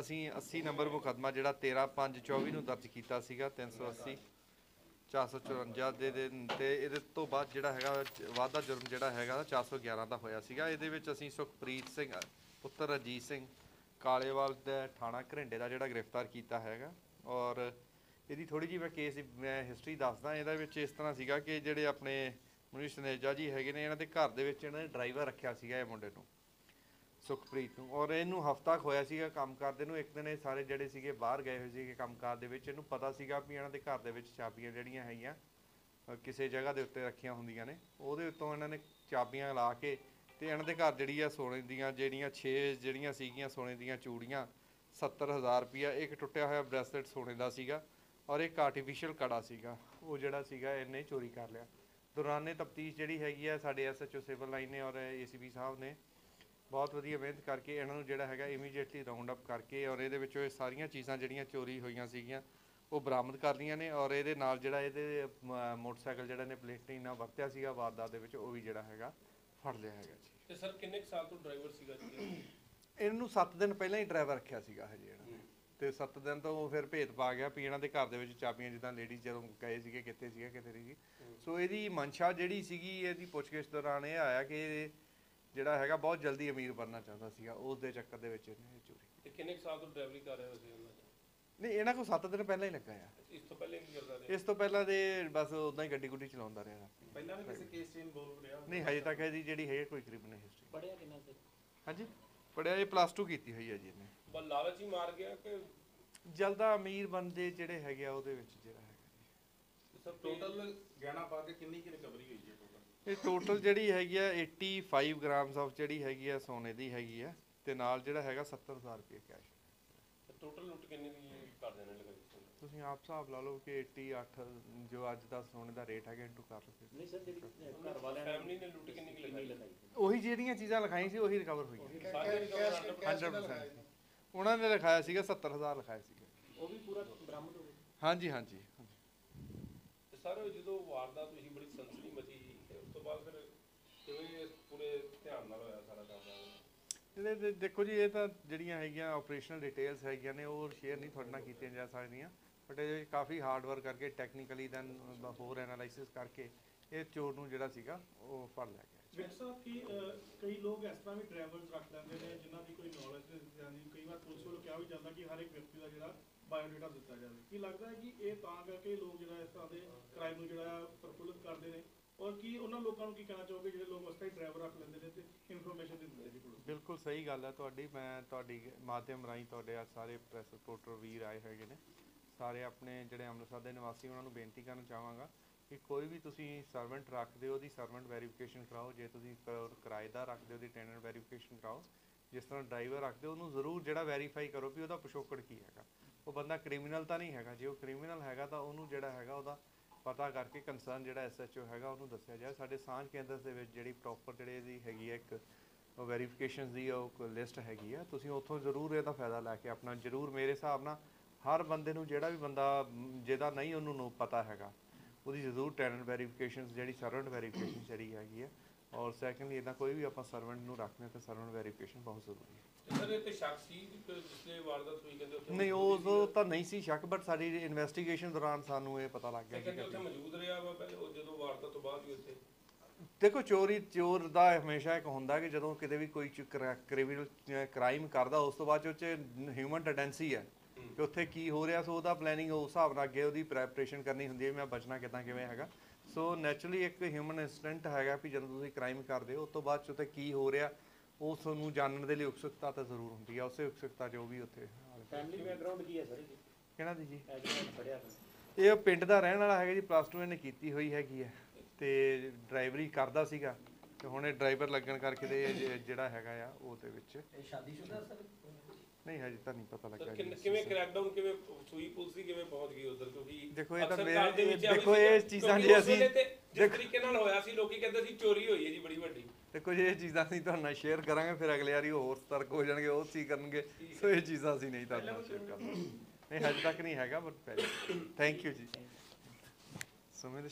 ਅਸੀਂ 80 ਨੰਬਰ ਮੁਕੱਦਮਾ ਜਿਹੜਾ 13524 ਨੂੰ ਦਰਜ ਕੀਤਾ ਸੀਗਾ 380 454 ਦੇ ਦੇ ਤੇ ਇਹਦੇ ਤੋਂ ਬਾਅਦ ਜਿਹੜਾ ਹੈਗਾ, ਵਾਧਾ ਜੁਰਮ ਜਿਹੜਾ ਹੈਗਾ 411 ਦਾ ਹੋਇਆ ਸੀਗਾ। ਇਹਦੇ ਵਿੱਚ ਅਸੀਂ ਸੁਖਪ੍ਰੀਤ ਸਿੰਘ, ਪੁੱਤਰ ਅਜੀਤ ਸਿੰਘ ਕਾਲੇਵਾਲ ਦਾ ਥਾਣਾ ਘਰਿੰਡੇ ਦਾ ਜਿਹੜਾ ਗ੍ਰਿਫਤਾਰ ਕੀਤਾ ਹੈਗਾ। ਔਰ ਇਹਦੀ ਥੋੜੀ ਜਿਹੀ ਮੈਂ ਕੇਸ ਦੀ, ਮੈਂ ਹਿਸਟਰੀ ਦੱਸਦਾ, ਇਹਦੇ ਵਿੱਚ ਇਸ ਤਰ੍ਹਾਂ ਸੀਗਾ ਕਿ ਜਿਹੜੇ ਆਪਣੇ ਮਨੀਸ਼ ਸਨੇਜਾ ਜੀ ਹੈਗੇ ਨੇ, ਇਹਨਾਂ ਦੇ ਘਰ ਦੇ ਵਿੱਚ ਇਹਨਾਂ ਨੇ ਡਰਾਈਵਰ ਰੱਖਿਆ ਸੀਗਾ ਇਹ ਮੁੰਡੇ ਨੂੰ। ਸੁਖਪ੍ਰੀਤ ਨੂੰ। ਔਰ ਇਹਨੂੰ ਹਫਤਾ ਕੁ ਹੋਇਆ ਸੀਗਾ ਕੰਮ ਕਰਦੇ ਨੂੰ। ਇੱਕ ਦਿਨ ਇਹ ਸਾਰੇ ਜਿਹੜੇ ਸੀਗੇ ਬਾਹਰ ਗਏ ਹੋਏ ਸੀਗੇ ਕੰਮਕਾਰ ਦੇ ਵਿੱਚ। ਇਹਨੂੰ ਪਤਾ ਸੀਗਾ ਵੀ ਇਹਨਾਂ ਦੇ ਘਰ ਦੇ ਵਿੱਚ ਚਾਬੀਆਂ ਜਿਹੜੀਆਂ ਹੈਗੀਆਂ ਅ, ਕਿਸੇ ਜਗ੍ਹਾ ਦੇ ਉੱਤੇ ਰੱਖੀਆਂ ਹੁੰਦੀਆਂ ਨੇ। ਉਹਦੇ ਉੱਤੋਂ ਇਹਨਾਂ ਨੇ ਚਾਬੀਆਂ ਲਾ ਕੇ ਤੇ ਇਹਨਾਂ ਦੇ ਘਰ ਜਿਹੜੀ ਆ ਸੋਨੇ ਦੀਆਂ ਜਿਹੜੀਆਂ 6 ਜਿਹੜੀਆਂ ਸੀਗੀਆਂ ਸੋਨੇ ਦੀਆਂ ਚੂੜੀਆਂ 70000 ਰੁਪਇਆ ਇੱਕ ਟੁੱਟਿਆ ਹੋਇਆ ਬ੍ਰੈਸਲੇਟ ਸੋਨੇ ਦਾ ਸੀਗਾ ਔਰ ਇੱਕ ਆਰਟੀਫੀਸ਼ੀਅਲ ਕੜਾ ਸੀਗਾ। ਉਹ ਜਿਹੜਾ ਸੀਗਾ ਇਹਨੇ ਚੋਰੀ ਕਰ ਲਿਆ। ਦੌਰਾਨੇ ਤਫਤੀਸ਼ ਜਿਹੜੀ ਹੈਗੀ ਆ ਸਾਡੇ ਐਸਐਚਓ ਸਿਵਲ ਲਾਈਨ ਨੇ ਔਰ ਏਸੀਪੀ ਸਾਹਿਬ ਨੇ ਬਹੁਤ ਵਧੀਆ ਮਿਹਨਤ ਕਰਕੇ ਇਹਨਾਂ ਨੂੰ ਜਿਹੜਾ ਹੈਗਾ ਇਮੀਡੀਏਟਲੀ ਰਾਉਂਡ ਅਪ ਕਰਕੇ ਔਰ ਇਹਦੇ ਵਿੱਚੋਂ ਇਹ ਸਾਰੀਆਂ ਚੀਜ਼ਾਂ ਜਿਹੜੀਆਂ ਚੋਰੀ ਹੋਈਆਂ ਸੀਗੀਆਂ ਉਹ ਬਰਾਮਦ ਕਰ ਲਈਆਂ ਨੇ ਔਰ ਇਹਦੇ ਨਾਲ ਜਿਹੜਾ ਇਹਦੇ ਮੋਟਰਸਾਈਕਲ ਜਿਹੜਾ ਨੇ ਪਲੇਟਿੰਗ ਨਾਲ ਵਰਤਿਆ ਸੀਗਾ ਵਾਰਦਾਤ ਦੇ ਵਿੱਚ ਉਹ ਵੀ ਜਿਹੜਾ ਹੈਗਾ ਫੜ ਲਿਆ ਹੈਗਾ ਜੀ। ਤੇ ਸਰ ਕਿੰਨੇ ਸਾਲ ਤੋਂ ਡਰਾਈਵਰ ਸੀਗਾ ਜੀ ਇਹਨੂੰ 7 ਦਿਨ ਪਹਿਲਾਂ ਹੀ ਡਰਾਈਵਰ ਰੱਖਿਆ ਸੀਗਾ ਹਜੇ ਇਹਨਾਂ ਨੇ ਤੇ 7 ਦਿਨ ਤੋਂ ਉਹ ਫਿਰ ਭੇਤ ਪਾ ਗਿਆ ਵੀ ਇਹਨਾਂ ਦੇ ਘਰ ਦੇ ਵਿੱਚ ਚਾਬੀਆਂ ਜਿੱਦਾਂ ਲੇਡੀਜ਼ ਜਦੋਂ ਗਏ ਸੀਗੇ ਕਿੱਥੇ ਸੀਗਾ ਕਿੱਥੇ ਨਹੀਂ ਸੀ ਸੋ ਇਹਦੀ ਮਨਸ਼ਾ ਜਿਹੜੀ ਸੀਗੀ ਇਹਦੀ ਪੁੱਛਗਿੱਛ ਦੌਰਾਨ ਇਹ ਆਇਆ ਕਿ ਜਿਹੜਾ ਹੈਗਾ ਬਹੁਤ ਜਲਦੀ ਅਮੀਰ ਬਣਨਾ ਚਾਹੁੰਦਾ ਸੀਗਾ ਉਸ ਦੇ ਚੱਕਰ ਦੇ ਵਿੱਚ ਇਹਨੇ ਇਹ ਚੋਰੀ ਤੇ ਕਿੰਨੇ ਕੁ ਸਾਲ ਤੋਂ ਡਰਾਈਵਰੀ ਕਰ ਰਹੇ ਹੋ ਸੀ ਉਹਨਾਂ ਦਾ? ਨਹੀਂ ਇਹਨਾਂ ਕੋਲ 7 ਦਿਨ ਪਹਿਲਾਂ ਹੀ ਲੱਗਾ ਆ। ਇਸ ਤੋਂ ਪਹਿਲੇ ਕੀ ਕਰਦਾ ਰਿਹਾ? ਇਸ ਤੋਂ ਪਹਿਲਾਂ ਦੇ ਬਸ ਉਦਾਂ ਹੀ ਗੱਡੀ ਗੁੱਡੀ ਚਲਾਉਂਦਾ ਰਿਹਾ। ਪਹਿਲਾਂ ਵੀ ਕਿਸੇ ਕੇਸ 'ਚ ਇਨਵੋਲਵ ਰਿਹਾ ਨਹੀਂ ਹਜੇ ਤੱਕ ਇਹਦੀ ਜਿਹੜੀ ਹੈ ਕੋਈ ਕਰੀਬਨ ਹਿਸਟਰੀ ਪੜਿਆ ਕਿੰਨਾ ਤੇ ਹਾਂਜੀ? ਪੜਿਆ ਇਹ ਪਲੱਸ 2 ਕੀਤੀ ਹੋਈ ਹੈ ਜੀ ਇਹਨੇ। ਬਸ ਲਾਲਚ ਹੀ ਮਾਰ ਗਿਆ ਕਿ ਜਲਦਾ ਅਮੀਰ ਬੰਦੇ ਜਿਹੜੇ ਹੈਗੇ ਆ ਉਹਦੇ ਵਿੱਚ ਜਿਹੜਾ ਹੈਗਾ ਸਰ ਟੋਟਲ ਗਹਿਣਾ ਪਾ ਕੇ ਕਿੰਨੀ ਕੀ ਰਿਕਵਰੀ ਹੋਈ ਹੈ ਇਹ ਟੋਟਲ ਜਿਹੜੀ ਹੈਗੀ ਆ 85 ਗ੍ਰਾਮਸ ਆਫ ਜਿਹੜੀ ਹੈਗੀ ਆ ਸੋਨੇ ਦੀ ਹੈਗੀ ਆ ਤੇ ਨਾਲ ਜਿਹੜਾ ਹੈਗਾ 70000 ਰੁਪਏ ਕੈਸ਼ ਟੋਟਲ ਲੁੱਟ ਕਿੰਨੇ ਦੀ ਕਰ ਦੇਣੇ ਲਗਾਈ ਤੁਸੀਂ ਆਪ ਹਿਸਾਬ ਲਾ ਲਓ ਕਿ 88 ਜੋ ਅੱਜ ਦਾ ਸੋਨੇ ਦਾ ਰੇਟ ਹੈਗਾ ਇਨਟੂ ਕਰ ਲਓ ਫਿਰ। ਨਹੀਂ ਸਰ ਜਿਹੜੀ ਘਰ ਵਾਲਿਆਂ ਨੇ ਫੈਮਿਲੀ ਨੇ ਲੁੱਟ ਕਿੰਨੀ ਕੁ ਲਗਾਈ? ਲਗਾਈ ਉਹੀ ਜਿਹੜੀਆਂ ਚੀਜ਼ਾਂ ਲਿਖਾਈ ਸੀ ਉਹੀ ਰਿਕਵਰ ਹੋਈਆਂ। ਸਾਰੇ ਰਿਕਵਰ 100% ਉਹਨਾਂ ਨੇ ਲਿਖਾਇਆ ਸੀਗਾ 70000 ਲਿਖਾਇਆ ਸੀਗਾ। ਉਹ ਵੀ ਪੂਰਾ ਬਰਾਮਦ ਹੋ ਗਿਆ? ਹਾਂਜੀ ਹਾਂਜੀ ਤੇ ਸਰ ਜਦੋਂ ਵਾਰਦਾਤ ਹੋਈ ਸੀ ਬੜੀ ਸਨਸਨੀ ਮਚੀ ਤੇ ਬਾਅਦ ਫਿਰ ਕਿਵੇਂ ਇਹ ਪੂਰੇ ਧਿਆਨ ਨਾਲ ਹੋਇਆ ਸਾਰਾ ਕੰਮ? ਇਹਦੇ ਦੇ- ਦੇਖੋ ਜੀ ਇਹ ਤਾਂ ਜਿਹੜੀਆਂ ਹੈਗੀਆਂ ਆਪਰੇਸ਼ਨਲ ਡਿਟੇਲਸ ਹੈਗੀਆਂ ਨੇ ਉਹ ਸ਼ੇਅਰ ਨਹੀਂ ਤੁਹਾਡੇ ਨਾਲ ਕੀਤੀਆਂ ਜਾ ਸਕਦੀਆਂ। ਬਟ ਇਹ ਕਾਫੀ ਹਾਰਡ ਵਰਕ ਕਰਕੇ ਟੈਕਨੀਕਲੀ ਦੈਨ ਹੋਰ ਐਨਾਲਾਈਸਿਸ ਕਰਕੇ ਇਹ ਚੋਰ ਨੂੰ ਜਿਹੜਾ ਸੀਗਾ ਉਹ ਫੜ ਲਿਆ ਗਿਆ। ਡਾਕਟਰ ਸਾਹਿਬ ਕੀ ਅਹ, ਕਈ ਲੋਕ ਇਸ ਤਰ੍ਹਾਂ ਵੀ ਡਰਾਈਵਰਸ ਰੱਖ ਲੈਂਦੇ ਨੇ ਜਿਨ੍ਹਾਂ ਦੀ ਕੋਈ ਨੌਲੇਜ ਨਹੀਂ ਜਾਂਦੀ। ਕਈ ਵਾਰ ਪੁਲਿਸ ਵੱਲੋਂ ਕਿਹਾ ਵੀ ਜਾਂਦਾ ਕਿ ਹਰ ਇੱਕ ਵਿਅਕਤੀ ਦਾ ਜਿਹੜਾ ਬਾਇਓਡਾਟਾ ਦਿੱਤਾ ਜਾਵੇ। ਕੀ ਲੱਗਦਾ ਹੈ ਕਿ ਇਹ ਤਾਂ ਕਰਕੇ ਲੋਕ ਜਿਹੜਾ ਇਸ ਤਰ੍ਹਾਂ ਦੇ ਕ੍ਰਾਈਮ ਨੂੰ ਜਿਹੜਾ ਪ੍ਰਫੁੱਲਤ ਕਰਦੇ ਨੇ? ਔਰ ਕੀ ਉਹਨਾਂ ਲੋਕਾਂ ਨੂੰ ਕੀ ਕਹਿਣਾ ਚਾਹੋਗੇ ਜਿਹੜੇ ਲੋਕ ਉਸ ਡਰਾਈਵਰ ਰੱਖ ਲੈਂਦੇ ਨੇ ਤੇ ਇਨਫੋਰਮੇਸ਼ਨ ਦਿੰਦੇ ਨੇ ਜੀ ਪੁਲਿਸ ਬਿਲਕੁਲ ਸਹੀ ਗੱਲ ਹੈ ਤੁਹਾਡੀ, ਮੈਂ ਤੁਹਾਡੀ ਮਾਧਿਅਮ ਰਾਹੀਂ ਤੁਹਾਡੇ ਆ ਸਾਰੇ ਪ੍ਰੈਸ ਰਿਪੋਰਟਰ ਵੀਰ ਆਏ ਹੈਗੇ ਨੇ। ਸਾਰੇ ਆਪਣੇ ਜਿਹੜੇ ਅੰਮ੍ਰਿਤਸਰ ਦੇ ਨਿਵਾਸੀ ਉਹਨਾਂ ਨੂੰ ਬੇਨਤੀ ਕਰਨਾ ਚਾਹਾਂਗਾ ਕਿ ਕੋਈ ਵੀ ਤੁਸੀਂ ਸਰਵੈਂਟ ਰੱਖਦੇ ਹੋ, ਉਹਦੀ ਸਰਵੈਂਟ ਵੈਰੀਫਿਕੇਸ਼ਨ ਕਰਾਓ। ਜੇ ਤੁਸੀਂ ਕਿਰਾਏਦਾਰ ਰੱਖਦੇ ਹੋ, ਉਹਦੀ ਟੈਨੈਂਟ ਵੈਰੀਫਿਕੇਸ਼ਨ ਕਰਾਓ। ਜਿਸ ਤਰ੍ਹਾਂ ਡਰਾਈਵਰ ਰੱਖਦੇ ਹੋ, ਉਹਨੂੰ ਜ਼ਰੂਰ ਜਿਹੜਾ ਵੈਰੀਫਾਈ ਕਰੋ ਵੀ ਉਹਦਾ ਪਿਛੋਕੜ ਕੀ ਹੈਗਾ। ਉਹ ਬੰਦਾ ਕ੍ਰਿਮੀਨਲ ਤਾਂ ਨਹੀਂ ਹੈਗਾ। ਜੇ ਉਹ ਕ੍ਰਿਮੀਨਲ ਹੈਗਾ ਤਾਂ ਉਹਨੂੰ ਜਿਹੜਾ ਹੈਗਾ ਉਹਦਾ ਪਤਾ ਕਰਕੇ ਕੰਸਰਨ ਜਿਹੜਾ ਐਸਐਚਓ ਹੈਗਾ, ਉਹਨੂੰ ਦੱਸਿਆ ਜਾਏ। ਸਾਡੇ ਸਾਂਝ ਕੇਂਦਰ ਦੇ ਵਿੱਚ ਜਿਹੜੀ ਪ੍ਰੋਪਰ ਜਿਹੜੇ ਇਹਦੀ ਹੈਗੀ ਹੈ ਇੱਕ, ਉਹ ਵੈਰੀਫਿਕੇਸ਼ਨਸ ਦੀ ਉਹ ਲਿਸਟ ਹੈਗੀ ਆ। ਤੁਸੀਂ ਉੱਥੋਂ ਜ਼ਰੂਰ ਇਹਦਾ ਫਾਇਦਾ ਲੈ ਕੇ ਆਪਣਾ, ਜ਼ਰੂਰ ਮੇਰੇ ਹਿਸਾਬ ਨਾਲ ਹਰ ਬੰਦੇ ਨੂੰ ਜਿਹੜਾ ਵੀ ਬੰਦਾ, ਜਿਹਦਾ ਨਹੀਂ ਉਹਨੂੰ ਨੂੰ ਪਤਾ ਹੈਗਾ, ਉਹਦੀ ਜ਼ਰੂਰ ਟੈਨੈਂਟ ਵੈਰੀਫਿਕੇਸ਼ਨਸ ਜਿਹੜੀ ਸਰਵੈਂਟ ਵੈਰੀਫਿਕੇਸ਼ਨ ਜਿਹੜੀ ਹੈਗੀ ਹੈ ਔਰ ਸੈਕੰਡਲੀ ਇਦਾਂ ਕੋਈ ਵੀ ਆਪਾਂ ਸਰਵੈਂਟ ਨੂੰ ਰੱਖਦੇ ਹਾਂ ਤਾਂ ਸਰਵੈਂਟ ਵੈਰੀਫਿਕੇਸ਼ਨ ਬਹੁਤ ਜ਼ਰੂਰੀ ਹੈ। ਸਰ ਇਹ ਤੇ ਸ਼ੱਕ ਸੀ ਕਿ ਜਿਸਲੇ ਵਾਰਦਾਤ ਹੋਈ ਕਹਿੰਦੇ ਉੱਥੇ ਨਹੀਂ ਉਹ ਤਾਂ ਨਹੀਂ ਸੀ ਸ਼ੱਕ ਬਟ ਸਾਡੀ ਇਨਵੈਸਟੀਗੇਸ਼ਨ ਦੌਰਾਨ ਸਾਨੂੰ ਇਹ ਪਤਾ ਲੱਗ ਗਿਆ ਕਿ ਉੱਥੇ ਮੌਜੂਦ ਰਿਹਾ ਵਾ ਪਹਿਲੇ ਉਹ ਜਦੋਂ ਵਾਰਦਾਤ ਤੋਂ ਬਾਅਦ ਵੀ ਉੱਥੇ? ਦੇਖੋ ਚੋਰੀ ਚੋਰ ਦਾ ਹਮੇਸ਼ਾ ਇੱਕ ਹੁੰਦਾ ਕਿ ਜਦੋਂ ਕਿਤੇ ਵੀ ਕੋਈ ਕ੍ਰਿਮੀਨਲ ਕ੍ਰਾਈਮ ਕਰਦਾ ਉਸ ਤੋਂ ਬਾਅਦ ਉਹ 'ਚ ਹਿਊਮਨ ਟੈਂਡੈਂਸੀ ਹੈ ਕਿ ਉੱਥੇ ਕੀ ਹੋ ਰਿਹਾ ਸੋ ਉਹਦਾ ਪਲੈਨਿੰਗ ਉਸ ਹਿਸਾਬ ਨਾਲ ਅੱਗੇ ਉਹਦੀ ਪ੍ਰੈਪਰੇਸ਼ਨ ਕਰਨੀ ਹੁੰਦੀ ਹੈ ਮੈਂ ਬਚਣਾ ਕਿੱਦਾਂ ਕਿਵੇਂ ਹੈਗਾ। ਸੋ ਨੈਚੁਰਲੀ ਇੱਕ ਹਿਊਮਨ ਇਨਸਟੈਂਟ ਹੈਗਾ ਵੀ ਜਦੋਂ ਤੁਸੀਂ ਕ੍ਰਾਈਮ ਕਰਦੇ ਹੋ ਉਸ ਤੋਂ ਬਾਅਦ 'ਚ ਉੱਥੇ ਕੀ ਹੋ ਰਿਹਾ ਉਸ ਨੂੰ ਜਾਣਨ ਦੇ ਲਈ ਉਕਸੁਕਤਾ ਤਾਂ ਜ਼ਰੂਰ ਹੁੰਦੀ ਹੈ ਉਸੇ ਉਕਸੁਕਤਾ ਜੋ ਵੀ ਉੱਥੇ ਫੈਮਿਲੀ ਬੈਕਗ੍ਰਾਉਂਡ ਕੀ ਹੈ ਸਰ ਜੀ? ਕਿਹਨਾਂ ਦੀ ਜੀ? ਇਹ ਪਿੰਡ ਦਾ ਰਹਿਣ ਵਾਲਾ ਹੈਗਾ ਜੀ ਪਲੱਸ 2 ਇਹਨੇ ਕੀਤੀ ਹੋਈ ਹੈਗੀ ਹੈ ਤੇ ਡਰਾਈਵਰੀ ਕਰਦਾ ਸੀਗਾ ਤੇ ਹੁਣ ਇਹ ਡਰਾਈਵਰ ਲੱਗਣ ਕਰਕੇ ਤੇ ਜਿਹੜਾ ਹੈਗਾ ਆ ਉਹ ਦੇ ਵਿੱਚ। ਇਹ ਸ਼ਾਦੀशुदा ਸਰ? ਨਹੀਂ ਹਜੇ ਤਾਂ ਨਹੀਂ ਪਤਾ ਲੱਗਾ ਜੀ ਕਿਵੇਂ ਕ੍ਰੈਕਡਾਊਨ ਕਿਵੇਂ ਸੂਈ ਪੁਲਿਸ ਦੀ ਕਿਵੇਂ ਪਹੁੰਚ ਗਈ ਉਧਰ? ਕਿਉਂਕਿ ਦੇਖੋ ਇਹ ਤਾਂ ਮੇਰੇ- ਦੇਖੋ ਇਹ ਚੀਜ਼ਾਂ ਜੇ ਅਸੀਂ- ਜਿਸ ਤਰੀਕੇ ਨਾਲ ਹੋਇਆ ਸੀ ਲੋਕੀ ਕਹਿੰਦੇ ਸੀ ਚੋਰੀ ਹੋਈ ਹੈ ਜੀ ਬੜੀ ਵੱਡੀ। ਦੇਖੋ ਜੇ ਇਹ ਚੀਜ਼ਾਂ ਅਸੀਂ ਤੁਹਾਡੇ ਨਾਲ ਸ਼ੇਅਰ ਕਰਾਂਗੇ ਫਿਰ ਅਗਲੇ ਵਾਰੀ ਹੋਰ ਸਤਰਕ ਹੋ ਜਾਣਗੇ ਉਹ ਚੀਜ਼ ਕਰਨਗੇ। ਸੋ ਇਹ ਚੀਜ਼ਾਂ ਅਸੀਂ ਨਹੀਂ ਤੁਹਾਡੇ ਨਾਲ ਸ਼ੇਅਰ ਕਰਦੇ ਨਹੀਂ ਹਜੇ ਤੱਕ ਨਹੀਂ ਹੈਗਾ ਬਟ ਥੈਂਕ ਯੂ ਜੀ। ਸੋ ਮੇਰੇ